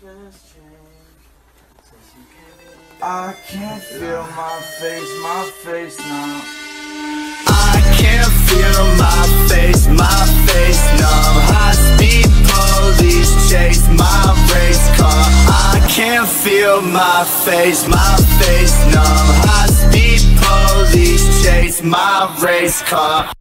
I can't feel my face, my face now. I can't feel my face, my face numb High speed police chase my race car. I can't feel my face, my face numb High speed police chase my race car.